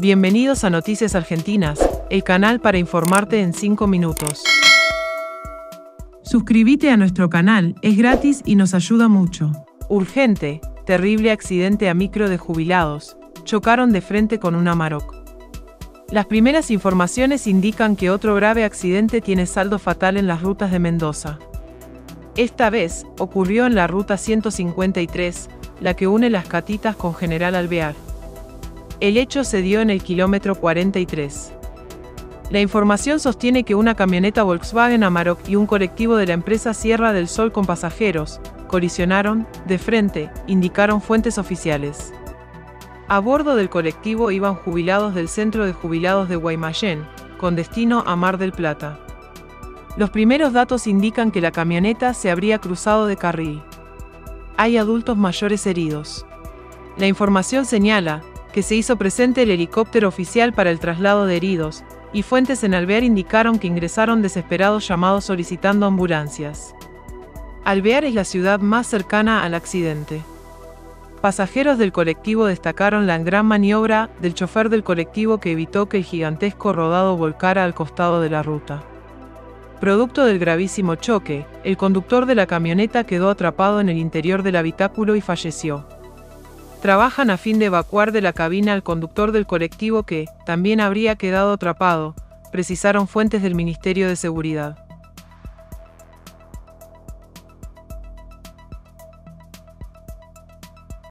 Bienvenidos a Noticias Argentinas, el canal para informarte en 5 minutos. Suscríbete a nuestro canal, es gratis y nos ayuda mucho. Urgente, terrible accidente a micro de jubilados, chocaron de frente con un Amarok. Las primeras informaciones indican que otro grave accidente tiene saldo fatal en las rutas de Mendoza. Esta vez, ocurrió en la ruta 153, la que une las Catitas con General Alvear. El hecho se dio en el kilómetro 43. La información sostiene que una camioneta Volkswagen Amarok y un colectivo de la empresa Sierra del Sol con pasajeros colisionaron, de frente, indicaron fuentes oficiales. A bordo del colectivo iban jubilados del Centro de Jubilados de Guaymallén, con destino a Mar del Plata. Los primeros datos indican que la camioneta se habría cruzado de carril. Hay adultos mayores heridos. La información señala, que se hizo presente el helicóptero oficial para el traslado de heridos, y fuentes en Alvear indicaron que ingresaron desesperados llamados solicitando ambulancias. Alvear es la ciudad más cercana al accidente. Pasajeros del colectivo destacaron la gran maniobra del chofer del colectivo que evitó que el gigantesco rodado volcara al costado de la ruta. Producto del gravísimo choque, el conductor de la camioneta quedó atrapado en el interior del habitáculo y falleció. Trabajan a fin de evacuar de la cabina al conductor del colectivo que, también habría quedado atrapado, precisaron fuentes del Ministerio de Seguridad.